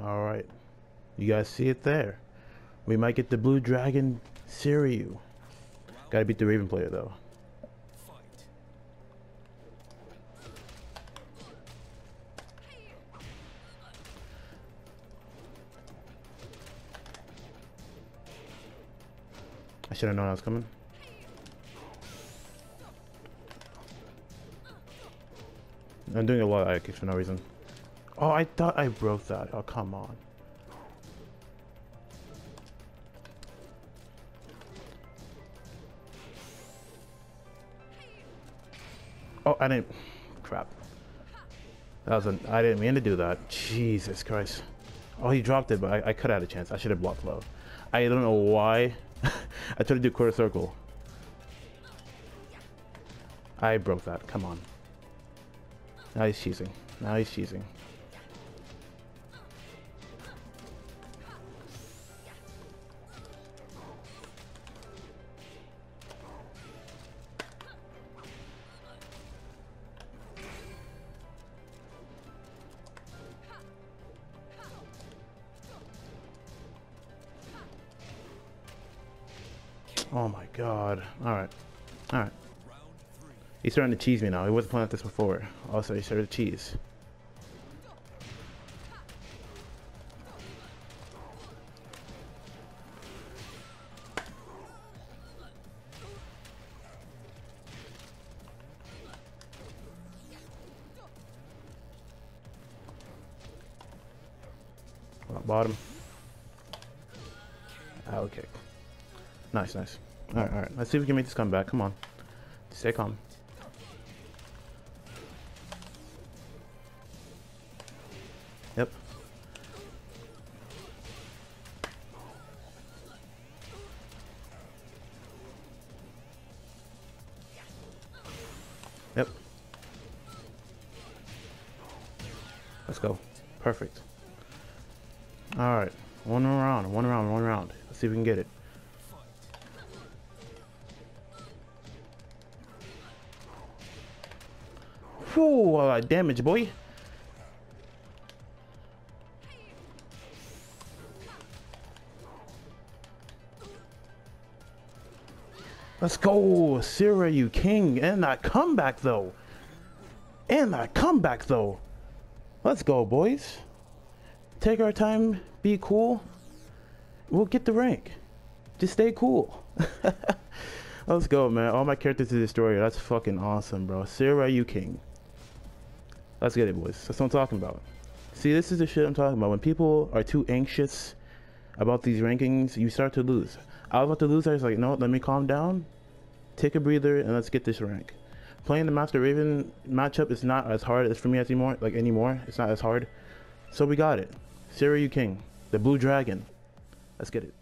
You guys see it there. We might get the Blue Dragon Seiryu. Gotta beat the Raven player though. I should have known I was coming. I'm doing a lot of IQ for no reason. Oh, I thought I broke that. Oh, come on. Oh, I didn't. Crap. That was an. I didn't mean to do that. Jesus Christ. Oh, he dropped it, but I, I could have had a chance. I should have blocked low. I don't know why. I tried to do quarter circle. I broke that. Come on. Now he's cheesing. Now he's cheesing. Oh my god. Alright. Alright. He's starting to cheese me now. He wasn't playing like this before. Also, he started to cheese. Bottom. Ah, okay. Nice, nice. Alright, alright. Let's see if we can make this come back. Come on. Stay calm. Yep. Yep. Let's go. Perfect. Alright. One round, one round, one round. Let's see if we can get it. Whew, uh, of damage, boy. Let's go, Seiryu king. And that comeback, though. And that comeback, though. Let's go, boys. Take our time, be cool. We'll get the rank. Just stay cool. Let's go, man. All my characters to destroy That's fucking awesome, bro. Seiryu king. Let's get it, boys. That's what I'm talking about. See, this is the shit I'm talking about. When people are too anxious about these rankings, you start to lose. I was about to lose. I was like, no, let me calm down, take a breather, and let's get this rank. Playing the Master Raven matchup is not as hard as for me anymore. Like anymore, it's not as hard. So we got it. Seiryu King, the Blue Dragon. Let's get it.